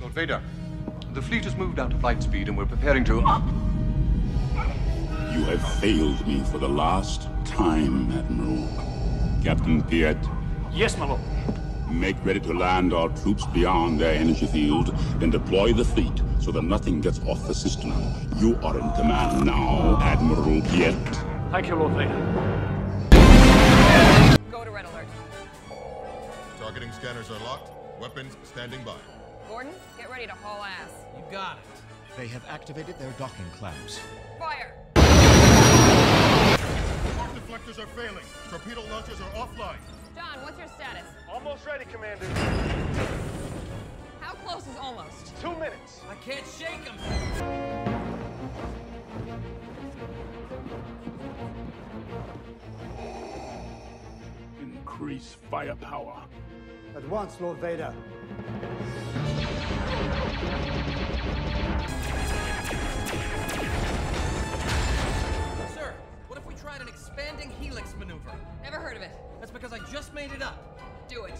Lord Vader, the fleet has moved out of light speed and we're preparing to. Ah! You have failed me for the last time, Admiral. Captain Piett. Yes, my lord. Make ready to land our troops beyond their energy field and deploy the fleet so that nothing gets off the system. You are in command now, Admiral Piett. Thank you, Lord Vader. Go to red alert. Targeting scanners are locked. Weapons standing by. Gordon, get ready to haul ass. You got it. They have activated their docking clamps. Fire! Arc deflectors are failing. Torpedo launchers are offline. John, what's your status? Almost ready, Commander. How close is almost? Two minutes. I can't shake him. Increase firepower. At once, Lord Vader. Sir, what if we tried an expanding helix maneuver? Never heard of it. That's because I just made it up. Do it.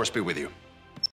Force be with you.